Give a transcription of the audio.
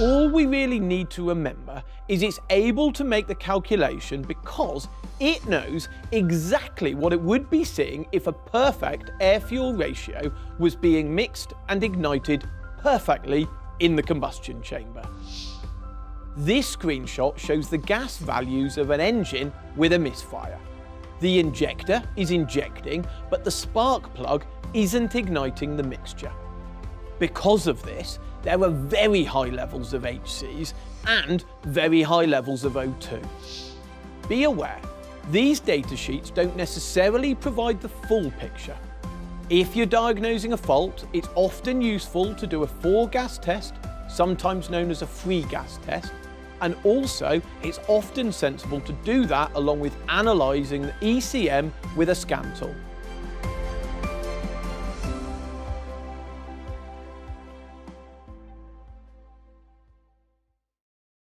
All we really need to remember is it's able to make the calculation because it knows exactly what it would be seeing if a perfect air-fuel ratio was being mixed and ignited perfectly in the combustion chamber. This screenshot shows the gas values of an engine with a misfire. The injector is injecting, but the spark plug isn't igniting the mixture. Because of this, there are very high levels of HCs and very high levels of O2. Be aware, these datasheets don't necessarily provide the full picture. If you're diagnosing a fault, it's often useful to do a four-gas test, sometimes known as a free-gas test, and also it's often sensible to do that along with analysing the ECM with a scan tool.